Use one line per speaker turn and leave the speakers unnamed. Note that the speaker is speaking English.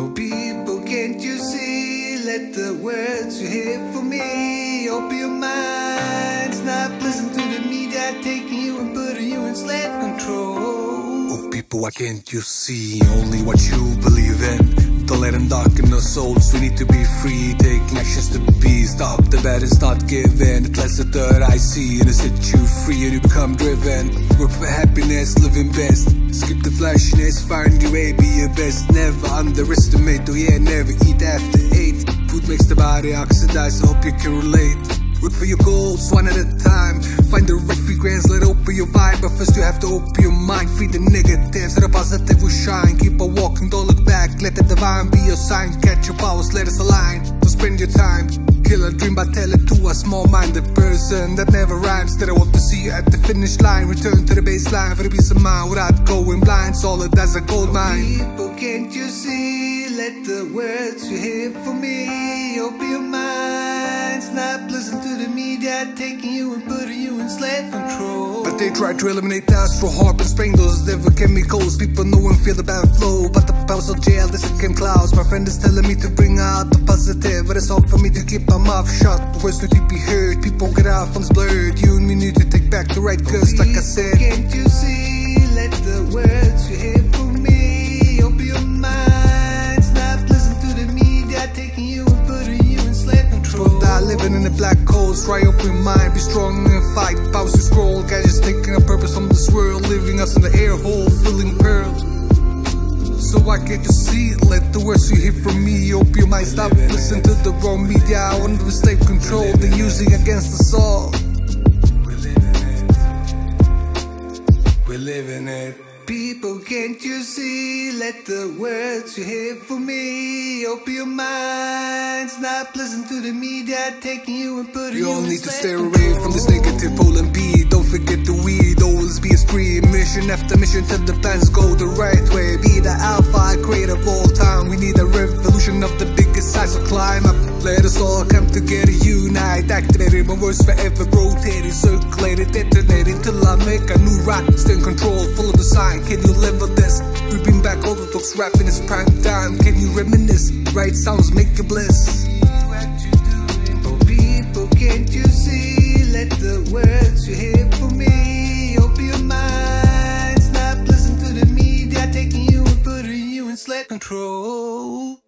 Oh, people, can't you see? Let the words you hear from me open your minds. Not listen to the media taking you and putting you in slave control.
Oh, people, why can't you see only what you believe in? Don't let them darken our souls. We need to be free, taking actions to be. Stop the bad and start giving. It lets the third eye see and it set you free and you become driven. Work for happiness, living best. Skip the flashiness, find your way, be your best. Never underestimate, oh yeah, never eat after eight. Food makes the body oxidize, hope you can relate. Work for your goals one at a time. Find the right frequency, let open your vibe. But first, you have to open your mind. Free the negatives, so the positive will shine. Keep on walking, don't back. Let the divine be your sign. Catch your powers, let us align. Don't spend your time. Kill a dream, but tell it to a small minded person that never rhymes. That I want to see you at the finish line. Return to the baseline for the peace of mind without going blind. Solid as a gold mine.
People, can't you see? Let the words you hear from me open your minds. Not listen to the media taking you and putting you in slave control.
They try to eliminate us through HAARP and spring those devil chemicals. People know and feel the bad flow. But the powers of jail, this came clouds. My friend is telling me to bring out the positive. But it's all for me to keep my mouth shut. The words need to be heard. People get out from this blurred. You and me need to take back the right cause like I said.
Can't you see? Let the words you hear from me open your minds. Not listen to the media taking you and putting you in slave control.
People die living in the black holes. Try open your mind, be strong and fight. World, leaving us in the air hole, filling pearls. So why can't you see it? Let the words you hear from me open your mind. Stop listening to the wrong media. Under the slave control they're using against us all.
We're living it. We're living it. People, can't you see? Let the words you hear from me open your minds. Not listen to the media taking you and putting
You
you
all need to stay away from this negative pole and be. Don't forget the weed, always be a spree. Mission after mission till the plans go the right way. Be the alpha creator of all time. We need a revolution of the biggest size, so climb up. Let us all come together, Activated, my words forever rotating, circulated, detonating till I make a new rap. Stay in control, follow the sign. Can you live with this? We bring back all the talks, rapping is prime time. Can you reminisce? Right sounds make you bliss.
Oh, people, can't you see? Let the words you hear me open your minds. Not listen to the media taking you and putting you in slave control.